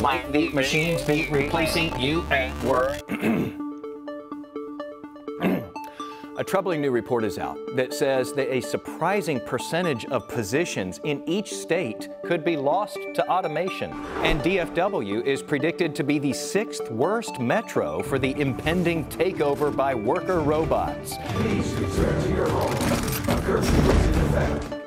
Might the machines be replacing you at work? A troubling new report is out that says that a surprising percentage of positions in each state could be lost to automation. And DFW is predicted to be the sixth worst metro for the impending takeover by worker robots.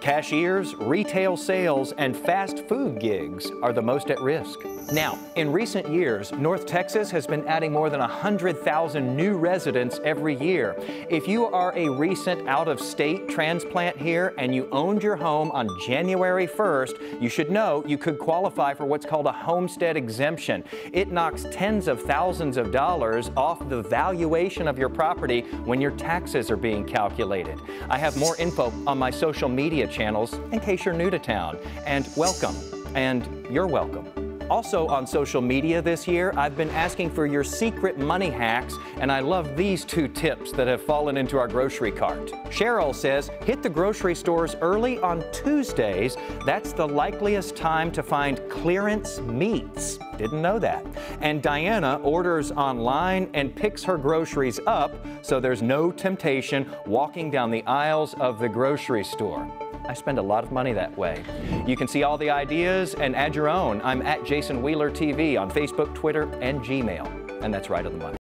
Cashiers, retail sales, and fast food gigs are the most at risk. Now, in recent years, North Texas has been adding more than 100,000 new residents every year. If you are a recent out of state transplant here and you owned your home on January 1st, you should know you could qualify for what's called a homestead exemption. It knocks tens of thousands of dollars off the valuation of your property when your taxes are being calculated. I have more info on my social media channels in case you're new to town. And welcome, and you're welcome. Also on social media this year, I've been asking for your secret money hacks, and I love these two tips that have fallen into our grocery cart. Cheryl says, hit the grocery stores early on Tuesdays. That's the likeliest time to find clearance meats. Didn't know that. And Diana orders online and picks her groceries up, so there's no temptation walking down the aisles of the grocery store. I spend a lot of money that way. You can see all the ideas and add your own. I'm at Jason Wheeler TV on Facebook, Twitter, and Gmail. And that's right on the money.